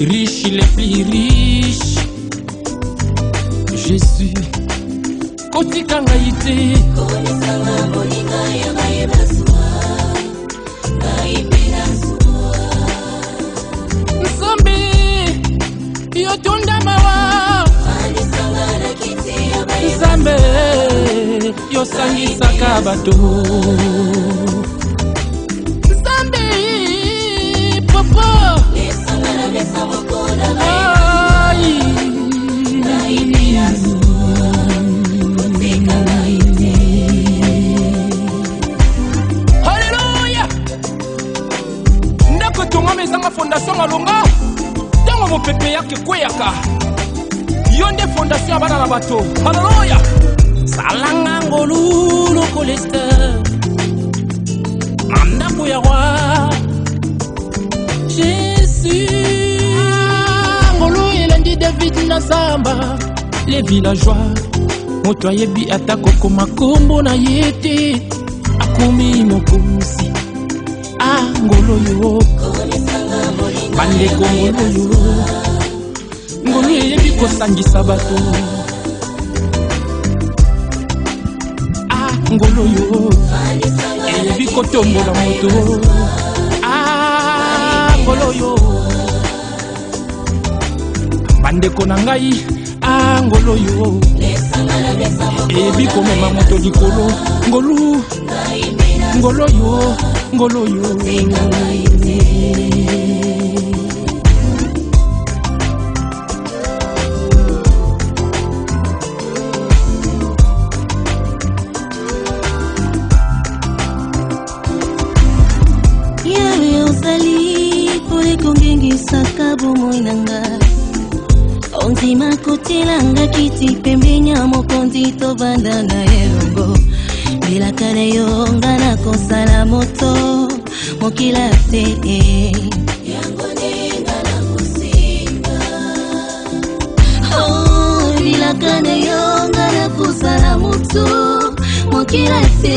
riche les plus riches jésus. Kotika ngai te komisanga bolinga ya bayeba zuwa ngai mpe nazuwa nzambe yotonda mawa anisanga na kiti ya bayeba nzambe yosangisaka bato fondation alonga ntango mopepe yake ekweyaka yo nde fondation ya bana na bato haleluya salanga ngolu lokolester na ndako ya roi. Jésus ami david nasamba le villageois. Moto ayebi ata kokoma nkombo na ye te. Akomi mokonzi. Angolo yo. Bandeko ngolo yo. Ngolo eyebi kosangisa bato. Angolo yo. Eyebi kotombola moto. Angolo yo. bandeko na ngai ah, angolo yo. Ebi komema moto likolo ngolu. Ngolo yo ngolo yo. Yawe ozali po ekongengisaka bomoi na ngai. Ondima kotielanga kiti pembeni ya mokonzi tovanda na elongo mbelaka na yo nga na kosala moto mokila te. Yango ndenga na kosinga. Oh, bilaka na yo nga na kosala moto mokila te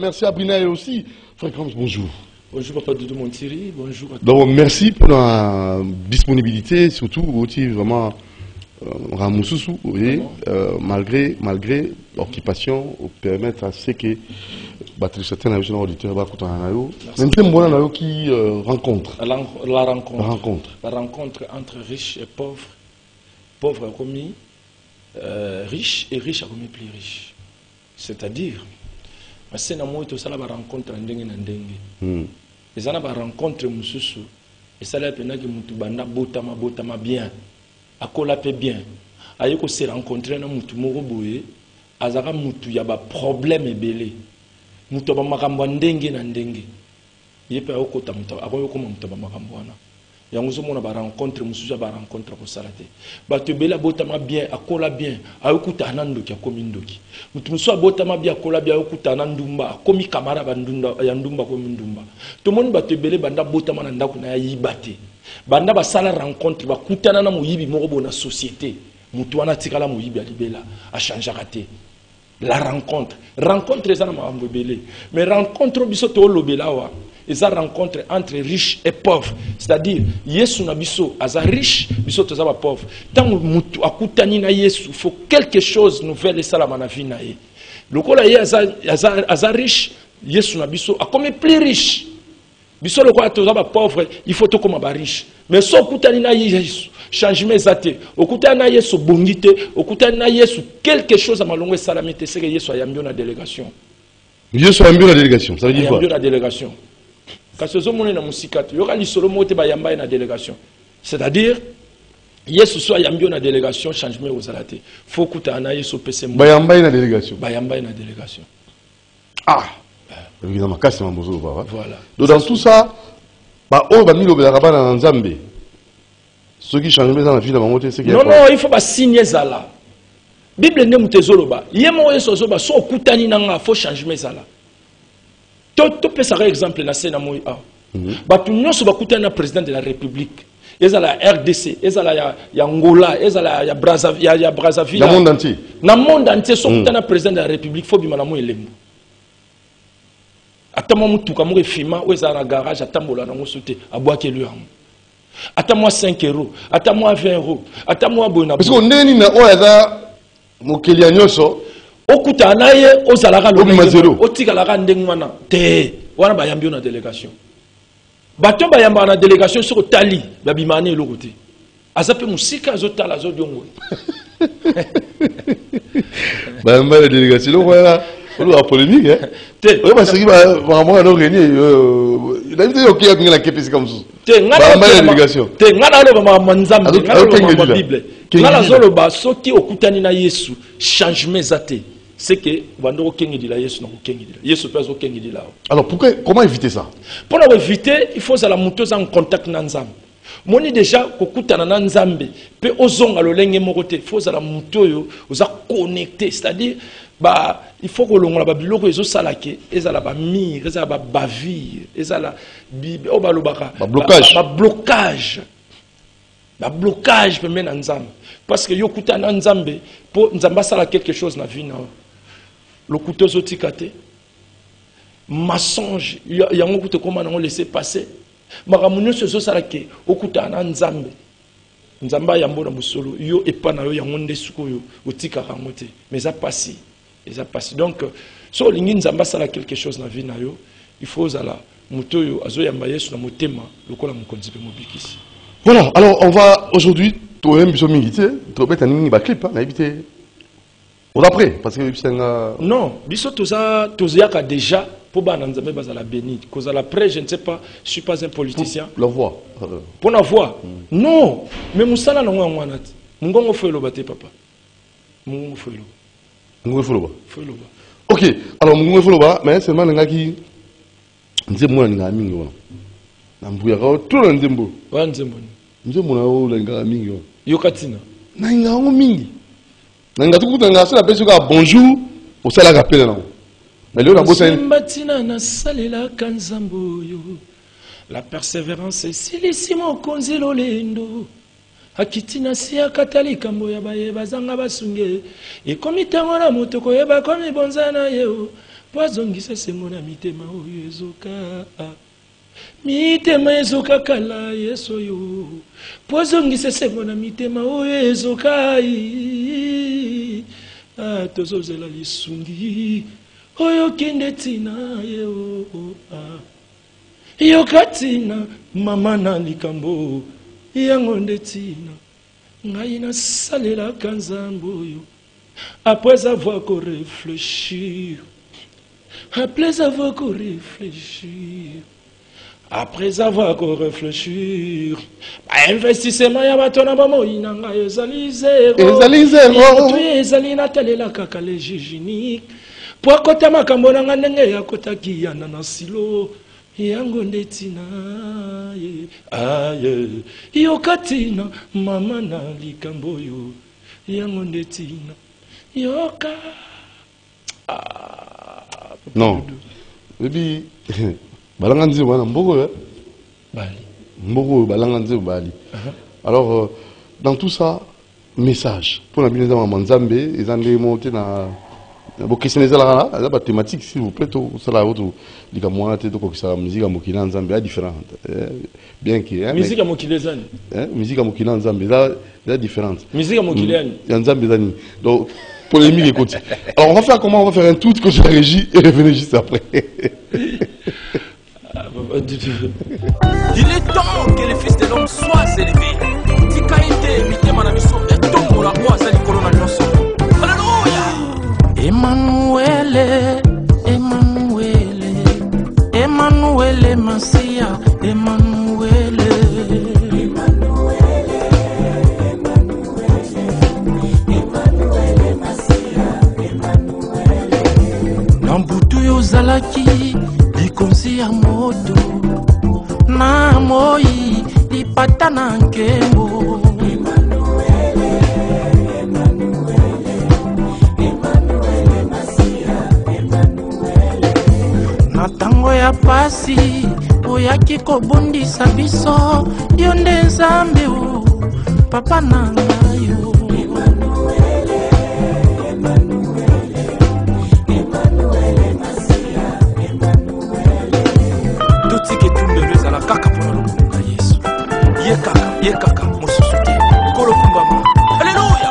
Merci à et aussi. Fréquence, bonjour. Bonjour papa doudou montiri bonjour à Donc, merci pour la disponibilité, surtout aussi vraiment euh, Ramoussoussou, vous voyez, euh, malgré, malgré l'occupation, permettre à ce que battre certains auditeurs ayo. Maintenant, bon un ayo qui euh, rencontre, la, la rencontre. la rencontre. La rencontre entre riches et pauvres. Pauvres a commis euh, riche et riche a commis plus riche. C'est-à-dire, c'est la rencontre ndenge na ndenge. Hmm. Eza na barencontre mosusu. Esala mpendaki mutu banda botama botama bien. Akola mpe bien. Aye kose rencontre na mutu moko boye. Azalaka mutu ya baproblème ebele. Mutu ya bamakambo ya ndenge na ndenge. Ye mpe akokota mutu akoki kokoma mutu ya bamakambo wana yango ozomona barencontre mosusu ya barencontre akosala te. Bato ebele abotama bien akola bien ayokutana na ndoki akomi ndoki motu mosusu abotama bien akola bien ayokutana na ndumba akomi kamara ya ndumba akomi ndumba. Tomoni bato ebele banda botama na ndako na ye ayiba te. Banda basala rencontre bakutana na moyibi moko boye na société. Motu wana atikala moyibi alibela achangeaka te. La rencontre. Rencontre eza na makambo ebele. Mais rencontre oyo biso toolobela awa eza rencontre entre riche et pauvre c'est-à-dire yesu na biso aza riche biso toza bapauvre ntango motu akutani na yesu faut quelque chose nouvelle esalama na vie na ye. Lokola ye aza, aza, aza riche yesu na biso akomi plus riche. Biso lokola toza bapauvre il faut tokóma bariche mais so okutani na yesu changement eza te. Okutani na yesu obongi te okutani na yesu quelque chose ya malongo esalami te. Seke yesu ayambi yo na délégation. Yesu ayambi yo na délégation ça veut dire ayambi yo quoi? na délégation kasi ozomona ye na mosika te yoka lisolo moko te bayamba ye na délégation. C'est-à-dire yesu so ayambi yo na délégation changement ekozala te. Fo okutana na yesu opese mo bayamba ye na délégation. Bayamba ye na délégation. Ah! Eza makasi mambo voilà. Donc dans tout ça baoyo bamilobelaka bana na nzambe soki changement eza na vie na bango te non non il faut basigne ezala. Bible nde moto ezoloba. Ye moko yesu azoba so okutani na nga fo changement ezala topesaka exemple na se na moi awa bato nyonso bakutani na président de la république. Ezala ya rdc ezala ya, ya ngola ezala ya, ya, ya brazzaville. Na monde entier. Na monde entier so okutani na président de la république fo bima na mo elembo. Ata mwa motuka moko efima oyo ezala na garage atambola nango so te abwakeli yango. Ata mwa 5 euro ata mwa 20 euro ata mwa boye na parce que ndenge nini na oyo aza mokeli ya nyonso okutana na ye ozalaka otikalaka ndenge wana te. Wana bayambi yo na délégation. Bato bayambaka na délégation soki otali babimaka na eloko te. Aza mpe mosika azotala azodiongola. Bayamba ya délégation donc wana oloba polémique te. Oyeba soki makambo wana nayebi te yoki yakinga na esika mosusu. Bayamba délégation. Te makambo nzambe Azo- nga naoloba makambo ya azokengeli bible. La. nga Kengeli la. nazoloba soki okutani na yesu changement eza te bando kokengedila yesu alors pourquoi comment éviter ça? Na koevite il faut ozala moto oza en contact na nzambe. Moni déjà kokutana na nzambe mpe ozonga lolenge moko te il faut ozala moto oyo oza connecté. C'est-à-dire ba il faut kolongola babiloko ezosala ke ezala bamire ezala babavire ezala bi- oyo balobaka Bablocage. ba- bablocage bablocage pembeni na nzambe. Parce que yo okutana na nzambe mpo nzambe asala quelque chose na vie na lokuta ozotika te mensonge ya- yango kuta ekóma nango laisser passer. Makambo nyonso ezosala ke okutana na nzambe. Nzambe ayambo na mosolo. Yo epa na yo yango nde sikoyo otikaka yango te mais eza pasi eza pasi donc so olingi nzambe asala quelque chose na vie na yo. Il faut ozala moto oyo azoyamba yesu na motema lokola mokonzi mpe mobikisi voilà. Alors on va aujourd'hui toyembi biso mingi te tobeta mingi baclip nayebi te oza prêt parce que yebisanga non biso toza toyaka déjà mpo bana nzambe bazala béni. Kozala prêt je ne sais pas je suis pas un politicien. La voix euh, mpo na voi non mais mosala nango yango wana te mongongo fo eloba te papa. Mongongo fo eloba efoloba fo eloba ok alors ngungu efoloba mais seulement nalingaki nzembo oyo mingi wana. Nambuyaka o to na nzembo. Oya nzembo ni. Nzembo na yo nalingaka mingi wana. Yoka ntina nalingaka yango mingi nalinga tukutanga so napesi kaka bonjour osalaka pele nango. Mais leo nabosani semba ntina nasalelaka nzambe oyo. La persévérance esilisi mokonzi lolendo. Akiti na si akata likambo ya baye bazanga basunge. Ekomi ntango na moto koyeba komi bonza na ye mpo azongisa esengo na mitema oyo ezoka mitema ezoka kala yesu oyo. Mpo azongisa esengo na mitema oyo ezoka i. Ah, tozozela lisungi. Oyo kende ntina ye yoka ntina mama na likambo. Yango nde ntina. Ngai nasalelaka nzambe oyo. Après avoir korefléchir après avoir korefléchir après avoir korefléchir bainvestissement ya bato na bomoi na ngai ezali zero Ezali zero. Ezali natalela kaka legiginique mpo akota makambo na ngai ndenge akotaki yana na silo. Yango nde ntina ye aye yoka ntina mama na likambo oyo yango nde ntina yoka non. ebi balanga nzembo wana mboko bali. Moko balanga nzembo bali. Alors euh, dans tout ça message. Pour la bino za manzambe ezande monté na bo question ezalaka na eza ba thématique s'il vous plaît to sala auto likambo wana te tokokisa musique ya mokili ya nzambe ya différente. Eh, bien que hein, ya mokili hein, ya nzambe eza eza différente. Ya ya nzambe. Eza nini donc polémique écoute. Alors on va faire comment? On va faire un tout que je la régie et revenez juste après Il est temps que le fils de l'homme soit élevé. tika ete mitema na biso etombola oyo aza likolo na nyonso alleluya emanuele emanuele emanuele masiya emanuele na mbutu oyo ozalaki likonzi ya moto na moi lipata na nkembo na ntango ya pasi oyaki kobundisa biso yo nde nzambe o papa na ngai yo ye kaka mosusu te kolokumbama alleluya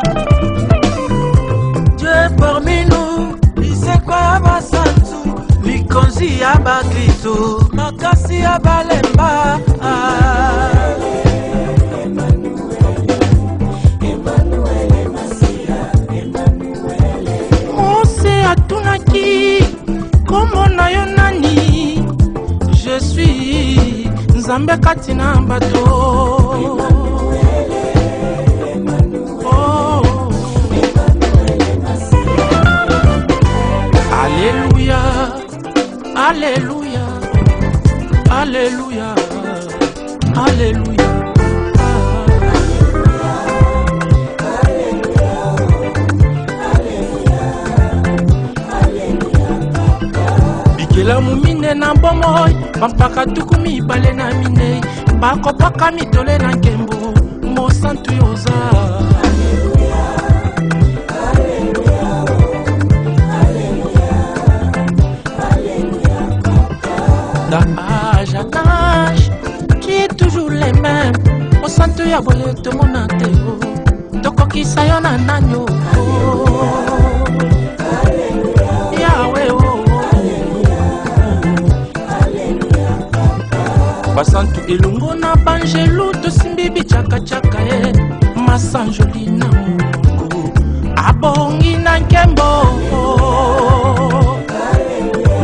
Dieu parmi nous, lisekwa ya basantu likonzi ya bakristo makasi ya balemba. Mose atunaki kombo na yo nani? Je suis nzambe kati na bato Alléluia, Alléluia, Alléluia. bikelamu mine na bomoi bampaka tuku mibale na minei bakopaka mitole na nkembo mosantu yo ya boye tomona te o tokokisa yo na nani o yawe o basantu elongo na banjelu tosimbi bicakacaka ye masanjoli na moko abongi na nkembo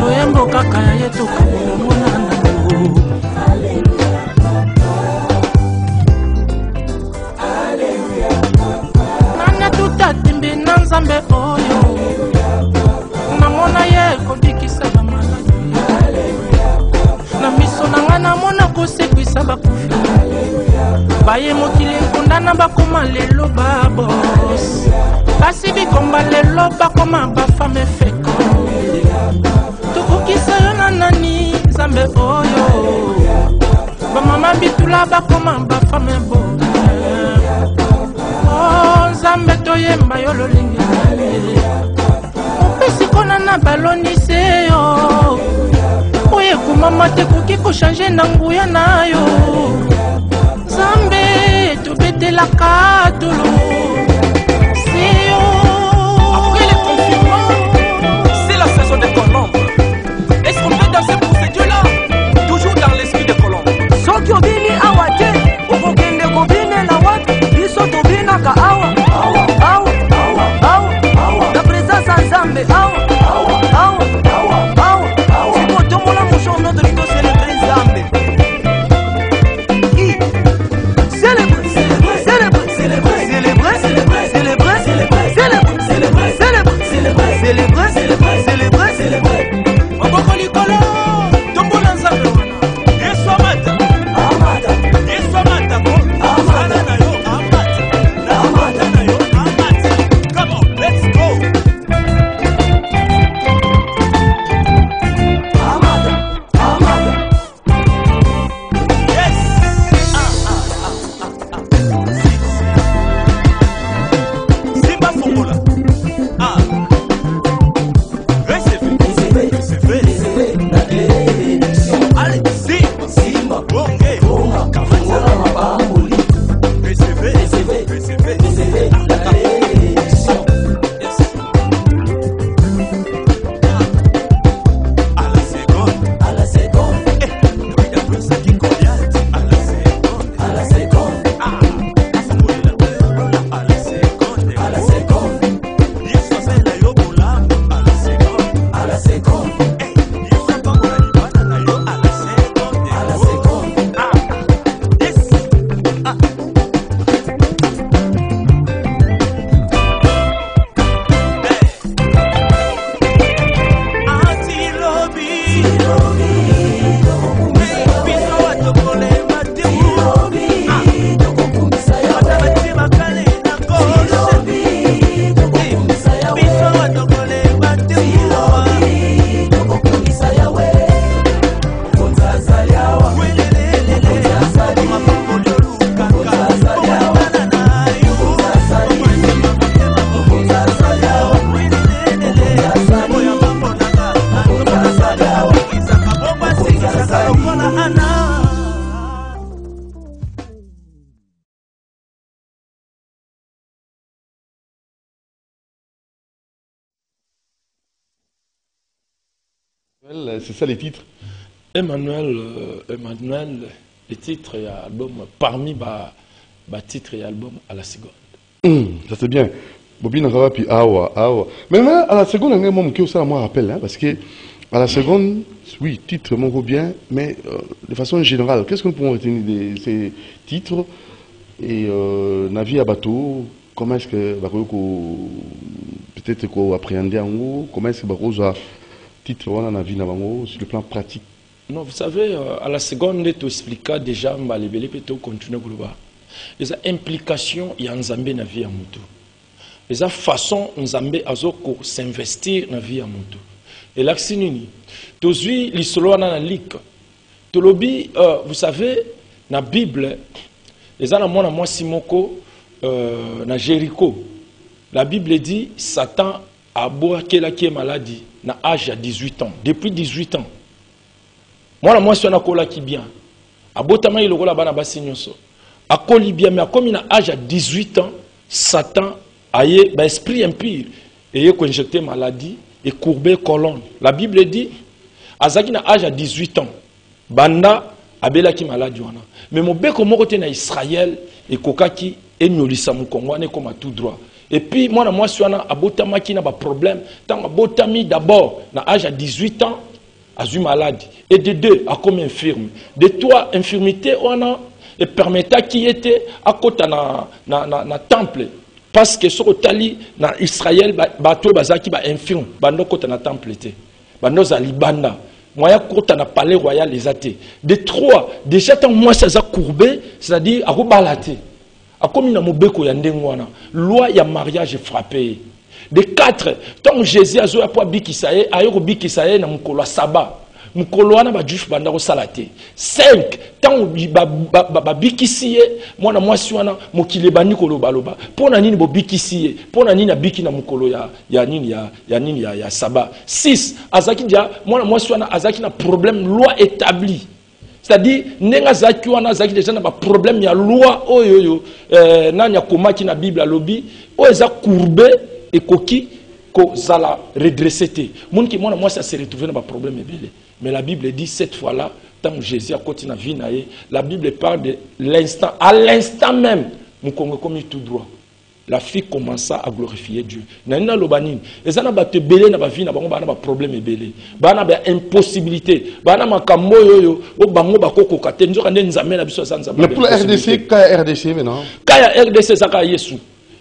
loyembo kaka ya ye tokamona nzambe oyo. Namona ye kobikisa bamaladi na miso na ngai namona kosekwisa bakufi baye mokili nkundana bakoma lelo babos basi bikomba lelo bakoma bafame feko tokokisa yo na nani nzambe oyo? Bamama bitula bakoma bafame bonheur yemba yo lolingi opesi kona na balonise yo. Oyo ekumama te koki kochange na nguya na yo. Nzambe tobetelaka tolo soki obini awa te okokende kobinela wapi biso tobinaka awa. C'est ça les titres emmanuel euh, emmanuel le titre ya album parmi ba batitre ya album à la seconde Hum, Ça c'est bien. Bobby Nakaba puis Awa, Awa. Maintenant, à la seconde, il y a un moment qui ça moi rappelle, hein, parce que à la seconde, oui, titre, mon gros bien, mais euh, de façon générale, qu'est-ce que nous pouvons retenir de ces titres? Et euh, Navi à bateau, comment est-ce que Bako ko- peut-être en haut, comment est-ce que Bako titre sur le plan pratique non vous savez euh, à la seconde nde toexplika déjà mbalebele mpe tocontinue koloba eza implication ya nzambe na vie ya motu eza façon nzambe azo kosinvestir na vie ya motu elakisi nini tozwi lisolo wana na like tolobi euh, vous savez na bible eza na mwana mwasi moko euh, na jéricho la bible dit satan abwakelaki ye maladi na age ya 18 ans depuis 18 ans. Mwana mwasi wana akolaki bien. Abotamaki lokola bana basi nyonso. Akoli bien mais akomi na age ya 18 ans satan aye baesprit impire eye koinjecte maladie ekourbe colonne. La bible dit azalaki na age ya 18 ans banda abelaki maladi wana. Mais mobeko moko te na israel ekokaki enyolisa mokongo wana ekóma tout droit et puis mwana mwasi wana abotamaki na baproblème ntango abotami d'abord na age ya 18 ans azwi maladi et de deux akomi infirme. De trois infirmité wana epermetaki ye te akɔta na, na, na, na temple. Parce que soki otali na israel ba- bato oyo bazalaki bainfirme bando okɔta na temple te bando ozala libanda moya kota na palais royal eza te de trois déjà ntango mwasi aza courbe c'est-à-dire akobala te akomi na mobeko ya ndenge loi ya mariage frappe ye de 4 ntango jésus azoya mpo abikisa ye aye na mokolo ya saba. Mokolo wana banda kosala te. 5 ntango bi- ba- ba- ba- babikisi mwana mwasi wana nini na na mokolo ya, ya ya, ya ya, saba? 6 azalaki dia mwana mwasi wana na problème loi établie c'est-à-dire ndenge azalaki wana azalaki déjà na baproblème ya loi oyo oyo eh, nani akomaki na bible alobi oyo eza courbe ekoki kozala redresse te. Moniki mwana mwasi ase retrouve na baproblème ebele. Mais la bible dit cette fois là ntango jésus akoti na la bible parle de l'instant à l'instant même mokongo ekomi tout droit la fille commença à glorifier dieu. Nani naloba nini? Eza na bato ebele na bavie na bango baa na baproblème ebele. Baa na baimpossibilité baa na makambo oyo oyo o bango bakokoka te. Nzoka nde nzambe na biso aza nzambe Mais pour la. RDC, quand il y a RDC maintenant, ka ya rdc eza kaka yesu.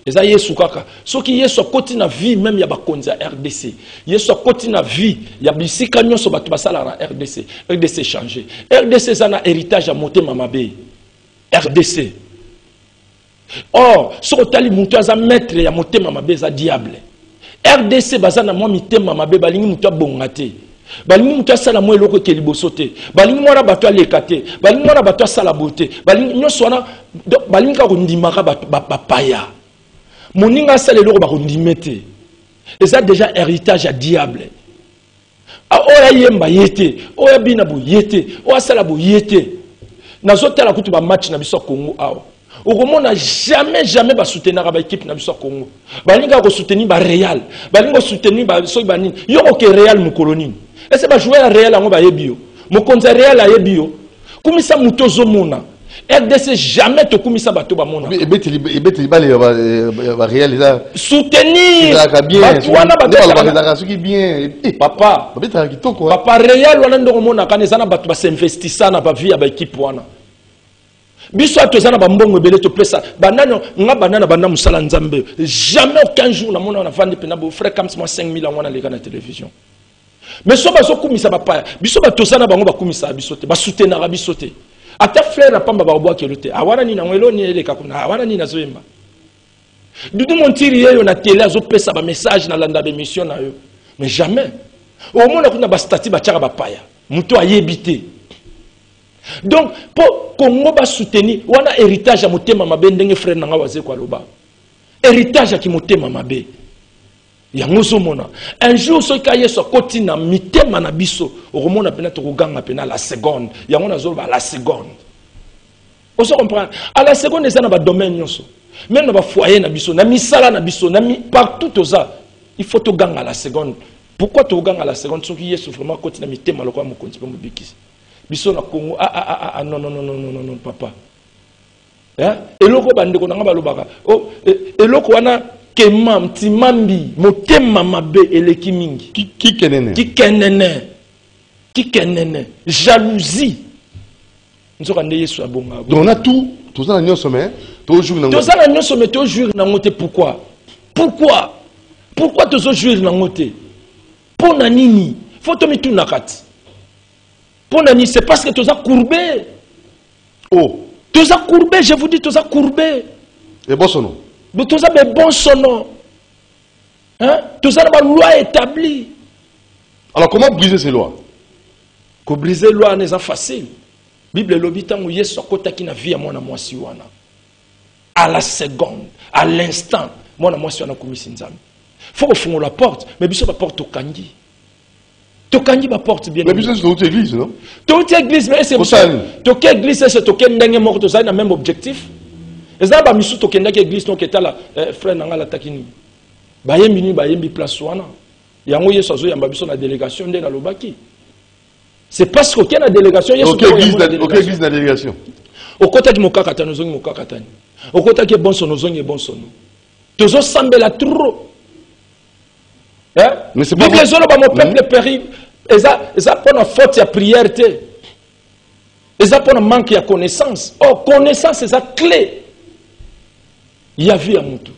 Eza yesu kaka. Soki yesu akoti na vie meme ya bakonzi ya rdc yesu akoti na vie ya bisika nyonso bato basalaka na rdc rdc change. Rdc eza na héritage ya motema mabe. Rdc or soki otali motu aza maître ya motema mabe eza diable. Rdc baza na mwa mitema mabe balingi motu abonga te. Balingi motu asala mwa eloko eke liboso te. Balingi mwana bato aleka te. Balingi mwana bato asala boye te. Nyonso wana balingi kaka kondimaka bapaya. Moninga asala eloko bakondime te. Eza déjà héritage ya diable. Oyo ayemba ye te. Oyo abina boye ye te. Oyo asala boye ye te. Nazotala kutu bamatch na biso ya congo awa okomona jamais jamais basoutenaka baekipe na biso ya congo. Balingi kaka kosoutenir bareal balingi kosoutenir ba- soki banini yo koke real mokolo nini? Ese bajoueur ya real yango bayebi yo? Mokonzi ya real ayebi yo? Kumisa moto ozomona. Rdc jamais tokumisa bato bamona. Ebeteli bale baréel eza soutenir! ezalaka bien. Bato wana nde balobaka babetaka ezalaka soki bien. Eh, papa! babetaka kitoko papa real wana ndenge omonaka eza na bato basinvestisa na bavie ya baekipe wana biso ato eza na bambongo ebele topesa. Banani nga banda na banda mosala nzambe. Jamais aucun jour namona navandi mpena bo frère kams mwa 5000 yango wana aleka na télévision. Mais so bazokumisa bapaya biso bato oza na bango bakumisaka biso te. Basoutenaka biso te. Ata fleur na pamba bakobwakelo te. Awana nini yango elo nini eleka kuna? Awana nini azoyemba? Dudu montiri yeyo na tele azopesa bamessage nalanda bémission na yo. Mais jamais. Omona kuna bastati batiaka bapaya moto ayebi te donc mpo kongo basoutenir wana héritage ya motema mabe ndenge frère na ngai wazeko aloba héritage ya kimotema mabe. Yango ozomona. Un jour soki ka yesu akoti na mitema na biso okomona mpena tokoganga mpena la seconde. Yango nazoloba la seconde. Ozo comprendre? À la seconde eza na badomaine nyonso. Même na bafoyer na biso na misala na biso na mi, partout toza il faut toganga la seconde. Pourquoi tokoganga la seconde? Soki yesu vraiment akoti na mitema lokola mokonzi mpe mobikisi biso na congo ah, ah, ah, ah, non, non, non, non, non, non, papa. Eloko bandeko na nga balobaka. Oh, e- eloko wana kema ntimambi motema mabe eleki mingi. Qui, qui kenene? Kikenene kikenene jalousie. Nzoka nde yesu abonga Donc on a tout, tout ça dans le sommet, tout jour dans toza na nyonso me tojour nango te. Pourquoi? Pourquoi? Pourquoi tozojour nango te? Mpo na nini? Fo tomitunaka ti mpo na nini c'est parce que toza courbe Oh, toza courbe je vous dis toza courbe et bon son nom. me toza bebonsono hein? toza na baloi établi. Alors comment briser ces lois? Kobrise loi wana eza facile. Bible elobi ntango yesu akotaki na vie ya mwana mwasi wana à la seconde à l'instant mwana mwasi wana akomisi nzambe fo kofungola porte. Mais biso baporte tokangi tokangi baporte bien Mais puis c'est toute église, non? Touti église mais ese Kosala. toke église ese toke ndenge moko tozali na même objectif. Eza bamisu tokendaki église donc etala eh, frère nanga alataki nini bayembi nini bayembi place wana. Yango yesu azoyamba biso na délégation nde nalobaki. C'est parce que oke na délégation yesu Ok, mpe église, oyamba na délégation. okotaki mokakatani ozongi mokakatani okotaki ebonsono ozongi ebonsono tozosambela trop Hein? Mais c'est pas bible ezoloba mon peuple péri eza mpona faute ya prière. Te eza mpona manque ya connaissance. Oh connaissance eza clé. Ya vie ya motu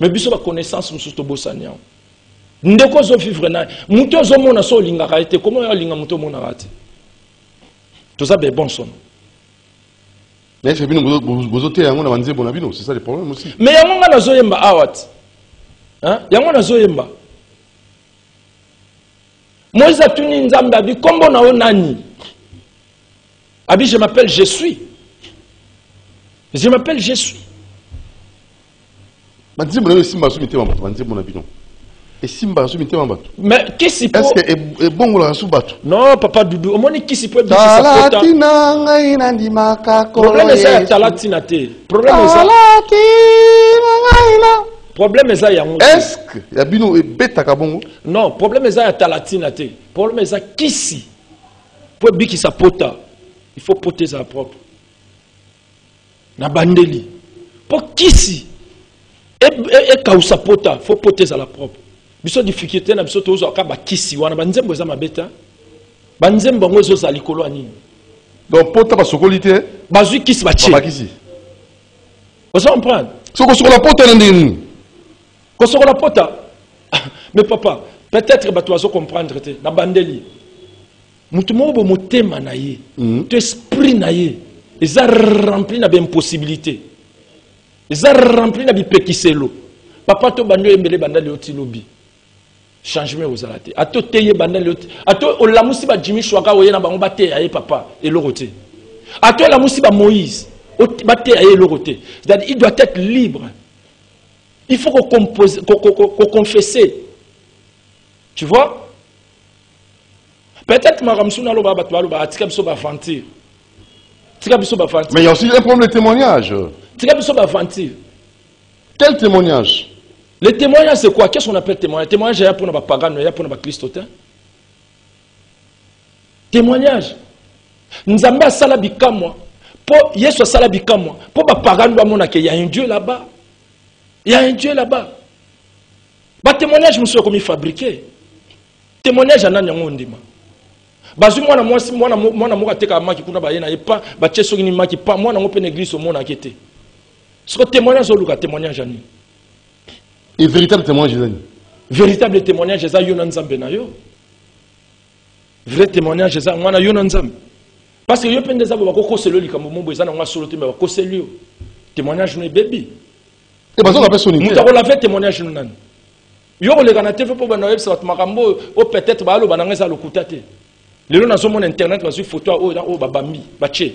mais biso baconnaissance mosusu tobosani yango ndeko ozovivre naye motu ozomona so olingaka ye te koma oyo alinga motu omonaka te toza bebonsono Mais c'est bien, vous vous ôtez un on a dit bon avis, non, c'est ça le problème aussi. me yango nga nazoyemba awa Hein? Yango nazoyemba. Moïse atuni nzambe abi nkombo na yo nani? Abi je m'appelle je suis je m'appelle je suis Banzi bon avis, simba sous mitema bato, banzi bon avis, non. Et simba sous mitema bato. mais kisi po Est-ce que est bon la sous bato? Non papa dudu omoni kisi po ebikisa pota Talatina ngai nandimaka problème eza ya talatina te. Problème eza Talatina ngai na problème eza yango te. Est-ce que ya bino ebetaka bongo? Non problème eza ya talatina te problème eza kisi mpo ebikisa pota il faut pota ezala propre. Na bandeli. Mpo kisi e- e- ekausa pota fo pota ezala propre. Biso difficulté na biso tozwaka bakisi wana banzembo eza mabe te banzembo yango ezozala likolo ya nini? Donc pota basokoli te bazwi kisi batie babakisi. oza comprendre pota na ndenge nini? Kosokola pota mais papa peut-être bato bazo comprendre te na bandeli. Motu moko bo motema na ye Mhm. to esprit na ye eza rempli na baimpossibilité eza rempli na bipekiselo. Papa to bandi oyembele bandali oti lobi. Changement ozala te. Ato teye bandali oti ato olamusi bajimi shwaka oye na bango bateya ye papa eloko te. Ato olamusi bamoïse bateya ye eloko te. C'est-à-dire il doit être libre il faut qu'on qu'on confesser. Tu vois? Peut-être que. Mais il y a aussi un problème de témoignage. Quel témoignage? Le témoignage c'est quoi? Qu'est-ce qu'on appelle témoignage? Témoignage il y a pour nos pagano, il y a pour christotin. Témoignage. Nzambe asala bikamwa. Po Yesu asala bikamwa. Po bapagano bamona que il y a un Dieu là-bas. Il y a un Dieu là-bas. Ba témoignage monsieur comme fabriqué. Témoignage anani yango ndima. bazwi mwana mwasi mwana mwana moko atekaka maki kuna baye na ye pa batie soki nini maki pa mwana ngo omonaki te soko témoignage oluka témoignage ya nini Et véritable témoignage, Jésus. véritable témoignage eza yo na nzambe na yo vrai témoignage eza mwana yo na nzambe parce que yo mpe nde nzambe bakokoseli yo likambo mombo eza nango asolo te yo témoignage moto akolave témoignage no nani. Yo koleka na te mpe mpo bana oyebisa bato makambo oyo oyo peut-être baaloba nanga eza lokuta te lelo nazomona internet bazwi photo ya oyo na oyo babambi batie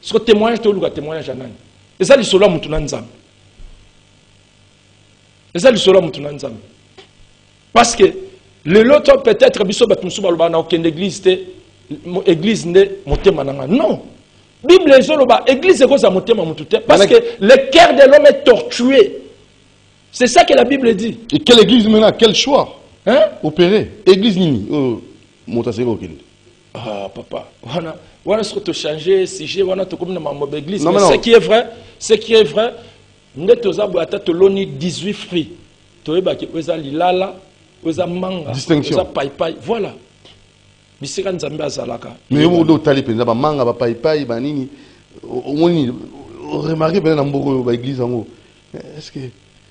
soko témoignage te oluka témoignage ya nani. Eza lisolo ya motu na nzambe eza lisolo ya motu na nzambe parce que lelo to peut-être biso bato mosusu balobaka na okende église te église nde motema na non bible ezoloba église ekozala motema motu te parce que le cœur de l'homme est tortué. C'est ça que la bible dit. Et quelle église maintenant Quel choix hein? opéré église nini. Oyo moto asengeli kokende ah papa. Wana wana soki tochange sujet wana tokomi na mambo ya église. Non, mais ce qui est vrai ce qui est vrai nde toza boye ata toloni 18 fruits. Toyebaki oyo eza lilala oyo eza manga Distinction. oyo eza paipai. Voilà bisika nzambe azalaka. Mais yo moko otali mpenza bamanga bapaipai banini. Omoni remarke mpenza na oyo yango. Est ce que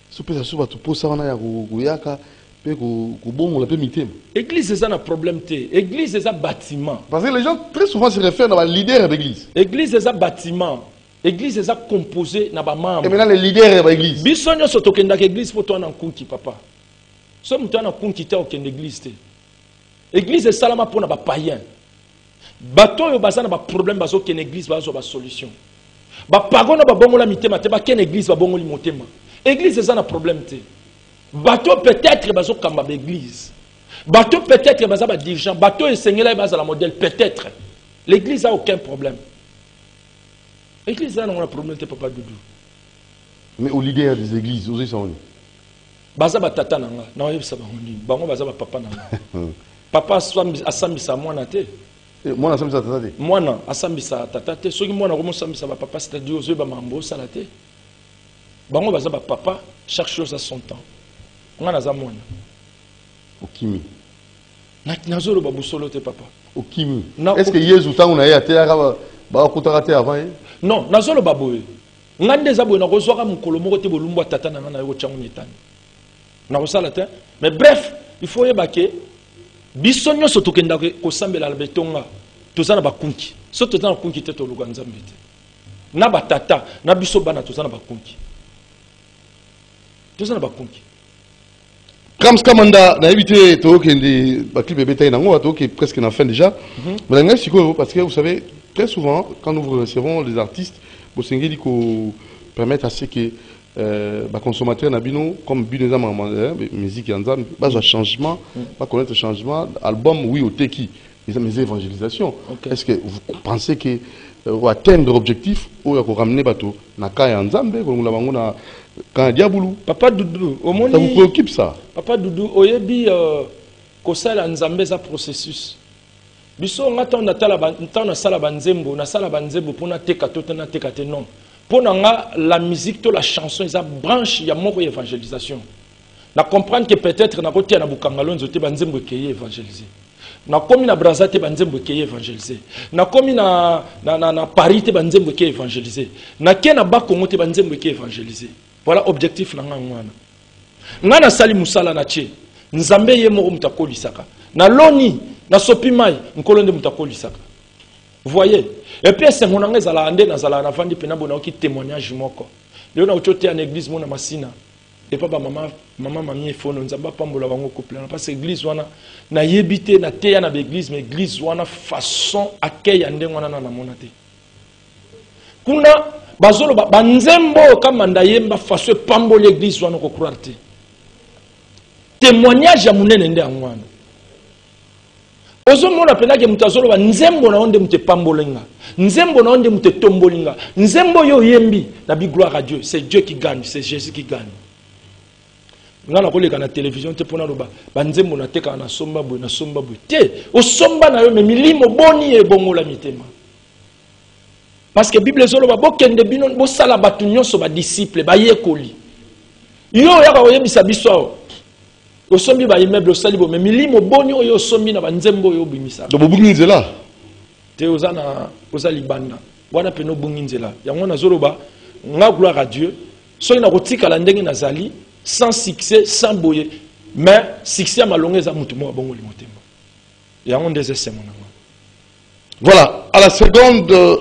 so bato mposa wana ya ko- koyaka mpe kobongola mpe mitema? Église eza na problème te. Église eza bâtiment. Parce que les gens très souvent se réfèrent na baleader d'église église eza bâtiment. Église eza composé na et bamembre maintenant les leaders ya baeglise biso nyonso tokendaka église mpo toa na nkunki papa. So moto ana nkunki te okende église te église esalama mpo na bapayen bato oyo baza na baproblème bazokende église bazwa basolution. Bapago na babongola mitema te bakende église babongoli motema. Église eza na problème te. Bato peut-être bazokamba baéglise. Bato peut-être baza badirigant bato oyo esengeli bazala modèle peut-être. L'église a aucun problème. Église eza nango na problème te papa dudu mais au leader des églises ozoyisa oni baza batata na nga. Naoyebisa bango nini? Bango baza bapapa na nga papa asambi- asambisa mwana te. Mwana asambisa tata te? Mwana asambisa tata te. Soki mwana komosambisa bapapa c'est-à-dire makambo osala te. Bango baza bapapa chaque chose a son temps. Nga naza mwana. Okimi. Na- nazoloba bosolo te papa. Okimi. Na- est ce que yesu ntango na ye ateyaka ba- bakutaka te avant ye? Non nazoloba boye. Nga nde eza boye nakozwaka mokolo moko te bolumbu ya tata na nga na ye kotyango netani nakosala te. Mais bref il faut oyeba ke biso nyonso tokendaka kosambela na betonga toza na bakunki. So toza na kunki te toluka nzambe te. Na batata na biso bana toza na bakunki. Toza na bakunki. Krams Kamanda, nayebi te tokende baclip ebetaki nango presque na fin déjà. Mais ngai sikoyo parce que vous savez très souvent quand nous vous recevons les artistes ko permettre à ce que euh, baconsommateur na bino comme bino eza makambo ya musique ya nzambe bazwa changement baconnaître changement album oui oteki. Eza mais eza évangélisation Ok. est ce que vous pensez que euh, atteindre objectif oyo ya koramener bato na ka ya nzambe kolongola bango na ka ya diabulu papa dudu ça vous omoni préoccupe ça? Papa dudu oyebi euh, kosala nzambe eza processus. Biso nga ntango nasala banzembo nasala banzembo mpo nateka to te nateka te non mpo na nga la musique to la chanson eza branche ya moko ya évangélisation. Na comprendre que peut-être nakotia na bukangalonzo te banzembo ekeye évangélise nakomi na braza te banzembo ekeye évangélise nakomi na, na, na, na paris te banzembo ekeye évangélise nake na bakongo te banzembo ekeye évangélise voilà objectif na nga wana. Ngai nasali mosala na tie nzambe ye moko moto akolisaka. Naloni nasopi mai nkolo nde moto akolisaka voye epuis esengo na ngai ezalaka nde nazalaka navandi mpena bo nayoki témoignage moko. Lelo nauti oteya na église mona masina. Epa bamama mama mami efono nzambe apambola bango couple wana parce église wana. Nayebi te nateya na baéglise mais église wana façon akei ya ndenge wana na namona te. Kuna bazoloba banzembo oyo kama ndayemba faso epamboli église wana okocroire te. Témoignage ya monene nde yango wana ozomona mpenake moto azoloba nzembo na yo nde moto epamboli nga nzembo na yo nde moto etomboli nga nzembo oyo oyembi na bi gloire à dieu c'est dieu qui gagne c'est jésus qui gagne. Nga nakoleka na télévision te mpo naloba banzembo natekaka nasomba boye nasomba boye. Te osomba na yo me milimo boni ebongola mitema. Parce que bible ezoloba bokende bino bosala bato nyonso badisiple bayekoli. Yo oyaka koyebisa biso awa osombi baimmeuble osali bo me milimo boni oyo osombi na banzembo oyo obimisaka donc bobungi nzela. Te oza na oza libanda. Wana pene obungi nzela. Yango nazoloba nga gloire à dieu soki nakotikala ndenge nazali sans succès sans boye mais succès ya malongo eza motu moko abongoli motema. Yango nde eza esengo na nga Voilà, à la seconde, euh,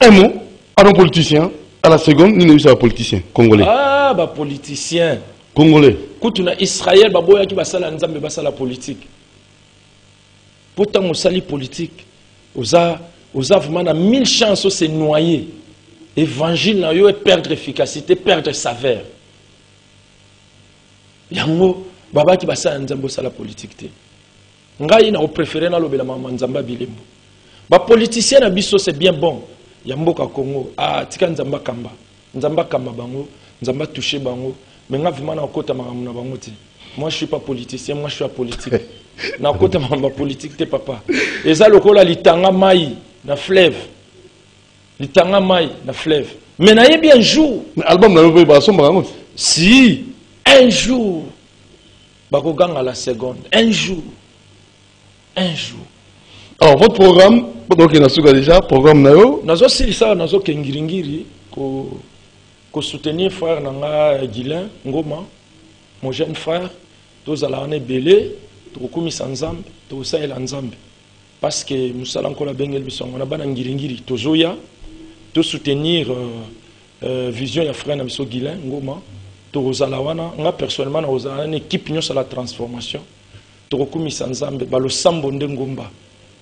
un mot, pardon politicien, à la seconde, nous sommes politicien, congolais? ah bapoliticien Congolais. kutu na israel baboyaki basala nzambe basala politike mpo ntango osali politike oza oza vraiment na mille chance ose noye évangile na yo eperdre efficacité perdre saveur. Yango babaki basala nzambe osala politike te. Ngai nakopréféré nalobela makambo ya nzambe ya bilembo. Bapoliticien na biso c'est bien bon. Ya mboka congo ah, tika nzambe akamba. Nzambe akamba bango nzambe atouche bango me nga vraimen nakokota makambo na bango te. Moi je suis pas politicien moi je suis apolitique. Nakota mamba politique te papa. Eza lokola litanga mai na fleuve. Litanga mai na fleuve. Mais nayebi un jour. Mais album na yo mpe basombaka yango. Si un jour bakoganga la seconde. Un jour un jour. Alors votre programme donc na suka déjà programme na yo. Nazosilisa nazoke ngiringiri ko kosoutenir frère na nga guilin ngoma mon jeune frère tozala wana ebele tokokumisa nzambe tokosalela nzambe. Parce que mosala nkolo abengeli biso yango na bana ngiringiri tozoya tosoutenir euh, euh, vision ya frère na biso guilin ngoma tokozala wana nga personnellement nakozala na équipe nyonso la transformation. Tokokumisa nzambe balosambo nde ngomba.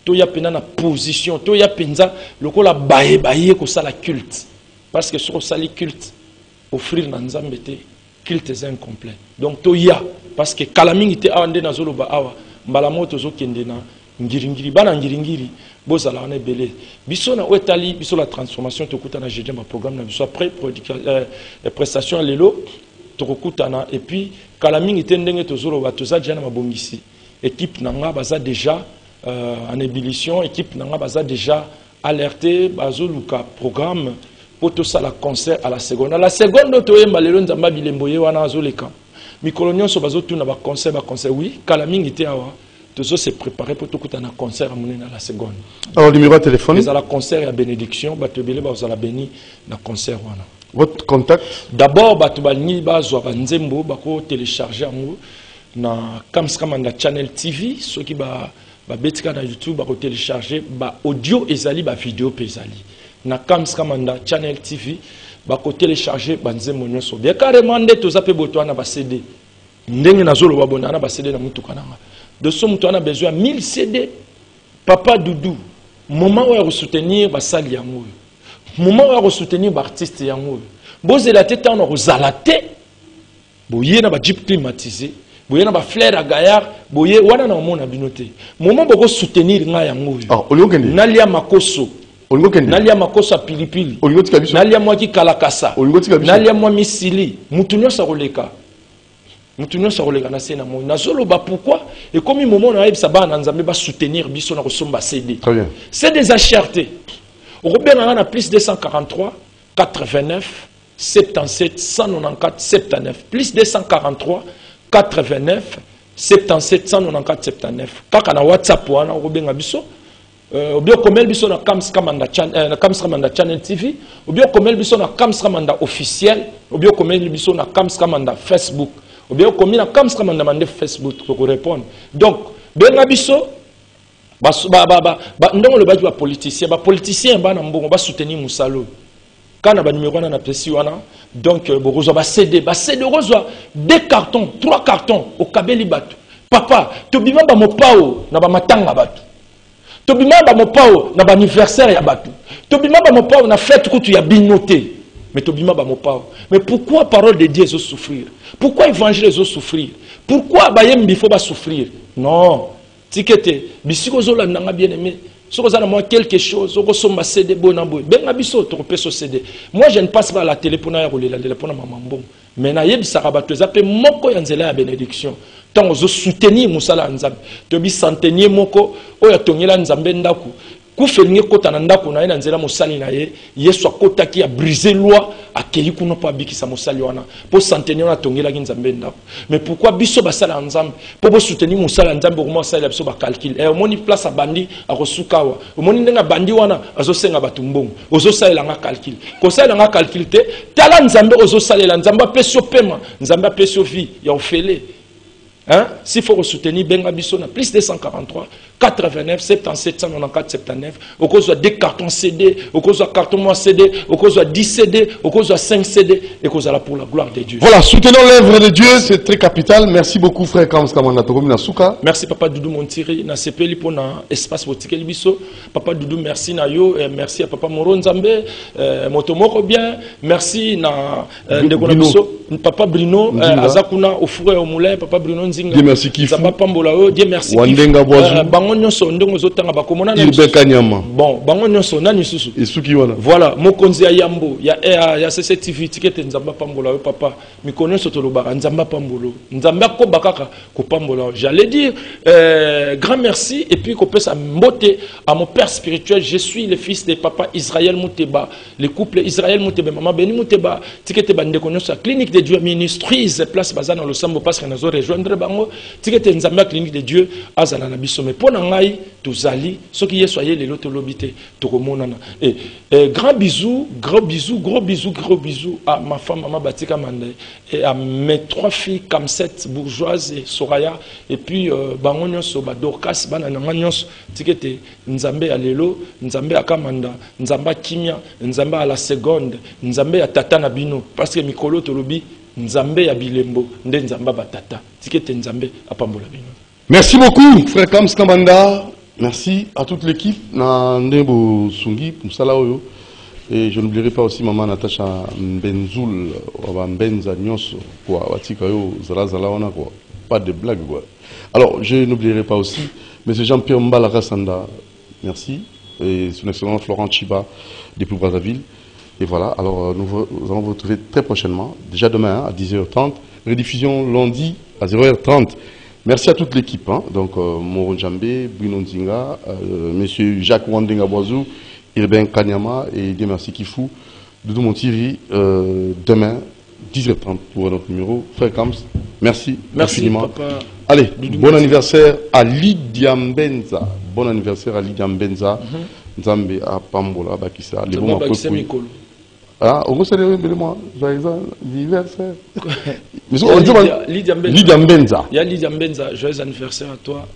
Toya mpenza na position toya mpenza lokola baye baye kosala culte. Parce que soki osali culte offrir na nzambe te culte incomplet donc toya parce que kala mingi te awa nde nazoloba awa mbala moko tozokende na ngiringiri bana ngiringiri bozala wana ebele. Biso na oyo etali biso la transformation tokutana jeudi baprogramme na biso. Après euh, prestation ya lelo tokokutana. Et puis kala mingi te ndenge tozoloba toza deja na mabongisi. Équipe na nga baza déjà euh, en ébullition. Équipe na nga baza déjà alerté bazoluka programme mpo tosala concert à la seconde. À la seconde oyo toyemba lelo nzambe abilembo ye wana azoleka. Mikolo nyonso bazotuna baconcert baconcert oui kala mingi te awa. Tozose préparé mpo tokutana na concert ya monene à la seconde. Alors numéro ya téléphone? Ezala concert ya bénédiction. Bato ebele bazala beni na concert wana. Votre contact? D'abord bato balingi bazwa banzembo bakotélécharge yango na kamskamanda channel tv soki ba- babetika na youtube bakotélécharge baaudio ezali bavideo mpe ezali na kamskamanda channel tv bakotélécharge banzembo nyonso. Bien carrément nde toza mpe boto wana bacd ndenge nazoloba bona wana bacd na motuka nanga. Doso moto wana besoin ya 1000 cd papa dudu moment oyo ya kosoutenir basali yango oyo. Moment oyo ya kosoutenir baartiste yango oyo. Bozela te ntango na kozala te. Boye na bajeep climatisé. Boye na baflaire ya gayard boye wana na omona bino te. Moment bokosoutenir ngai yango oyo. Okende nalia makoso olingi okende nalia makoso ya pilipili. Olingi otika biso? Nalia mwa kikalakasa. Olingi otika biso? Nalia mwa misili. Mutu nyonso akoleka. Mutu nyonso akoleka na se na moi nazoloba pourkui ekomi momo nayebisa bana na nzambe basoutenir biso na kosomba cd très bien. C'est des cherté okobenganga na plus 243 89 77 194 79 plus 243 89 77 194 79 kaka na whatsapp wana okobenga biso. Euh, obi okomeli biso na Kams Kamanda chan- euh, channel tv obi okomeli biso na Kams Kamanda officiel obi okomeli biso na Kamanda facebook. Obi okomi na Kamanda mande facebook tokorépondre donc benga biso ndenge olobaki bapoliticien bapoliticien bana mbongo basoutenir mosala oyo kaka na banumero wana napesi wana donc euh, bokozwa bacd bacd okozwa deux cartons trois cartons okabeli bato papa tobima bamopao na bamatanga tobima bamopao na baanniversaire ya bato. Tobima bamopao na fete kutu ya bino te. Mais tobima bamopao mais pourquoi parole de dieu ezosouffrir pourquoi évangile ezosouffrir pourquoi bayembi fo basouffrir non. Tike te bisika ozolandanga bien aimé soki oza na mwa quelque chose okosomba cd boye na boye benga biso tokopesa cd moi je ne passe pas à la télé mpona ya kolelalela mpona mama mbongo mais nayebisaka bato eza mpe moko ya nzela ya bénédiction ntango ozosoutenir mosala ya nzambe. Toyebi centenier moko oyo atongela nzambe ndako. Kufa elingi ekɔta na ndako na ye na nzela mosali na ye yesu akɔtaki abrise loi akei kuna mpo abikisa mosali wana. Mpo centenier wana atongelaki nzambe ndako. Mais pourkui biso basala ya nzambe? Mpo bosoutenir mosala ya nzambe okoma osalela biso bacalcule e omoni place abandi akosuka awa. Omoni ndenge abandi wana azosenga bato mbongo. Ozosalelanga calcule kosalelanga calcule te tala nzambe ozosalela. Nzambe apesi yo pema nzambe apesi yo vie ya ofele Hein? S'il faut soutenir Benga Bissona, plus 243, 89, 77, 194, 79, au cause de 2 cartons CD, au cause de carton moins CD, au cause de 10 CD, au cause de 5 CD, et cause de la pour la gloire de Dieu. Voilà, soutenons l'œuvre de Dieu, c'est très capital. Merci beaucoup, frère Kams Kamanda Tokomi. Merci Papa Doudou Montiri, na sepeli pour na espace botikeli biso. Papa Doudou, merci na yo, et merci à Papa Moro Nzambe, euh, Motomoko bien, merci na euh, ndeko na Bruno. biso, Papa Bruno, euh, Nzinga. Azakuna au four et au moulin, Papa Bruno Nzinga. Dieu merci, Kifu. Nzamba Pambola yo, Dieu merci. Bango bango nyonso ndenge ozotanga bakomona bon bango nyonso voilà. mokonzi ya yambo ya, ya, cctv tiki ete nzambe apambola yo papa. Mikolo nyonso tolobaka nzambe apambolo nzambe akoba kaka kopambola. Yo j'allais dire euh, grand merci et puis kopesa mbote à mon père spirituel. Je suis le fils de papa israël muteba le couple israël muteba et maman beni muteba bandeko nyonso ya clinique de dieu ministrise place baza na losambo parce que nazo rejoindre bango. Tiki ete nzambe ya clinique de dieu azala na biso ngai tozali soki yesu aye lelo tolobi te tokomonana. Et, et grand bisou gros bisou gros bisou gros bisou à ma femme mama batika mande et à mes trois filles kamset bourgeoise et soraya. Et puis euh, bango nyonso badorkas bana na nga nyonso. Tika nzambe ya lelo nzambe ya kamanda nzambe ya kimia nzambe ya la seconde nzambe ya tata na bino. Parce que mikolo tolobi nzambe ya bilembo nde nzambe batata tika nzambe apambola bino Merci beaucoup, frère Kams Kambanda. Merci à toute l'équipe. Na Ndebo Sungi, Msala Oyo. Et je n'oublierai pas aussi maman Natacha Mbenzoul, Mbenza Nyos, quoi, Zala Zala. Pas de blague, quoi. Alors, je n'oublierai pas aussi M. Jean-Pierre Mbala Sanda. Merci. Et son excellence Florent Chiba, depuis Brazzaville. Et voilà, alors euh, nous allons vous retrouver très prochainement, déjà demain hein, à 10h30, rediffusion lundi à 0h30. Merci à toute l'équipe, hein. donc euh, Moro Djambé, Bruno Nzinga, euh, Monsieur Jacques Wandenga Boazou, Irben Kanyama et Dieu merci Kifou, Doudou Montiri, euh, demain 10h30 pour notre numéro. Frère Kams, merci, merci infiniment. papa Allez, Doudou bon anniversaire à Lydia Mbenza. Bon anniversaire à Lydia Mbenza. Nzambe à Pambola, Bakissa. Les bons nzambe abakisa apôtres. mikolo Ah, les moi. Joyeux anniversaire. Lydia Mbenza. Ya lidia mbenza joyeux anniversaire à toi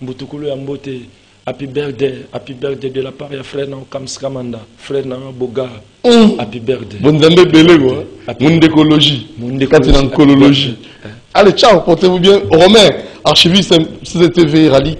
mbutukulu ya mbote happy birthday happy birthday de la part ya frère na kams kamanda frère na boga happy birthday quoi. Happy- Mon écologie. Mon Quand il est en écologie. colologie. Allez, ciao, portez-vous bien. Romain, archiviste Ralik.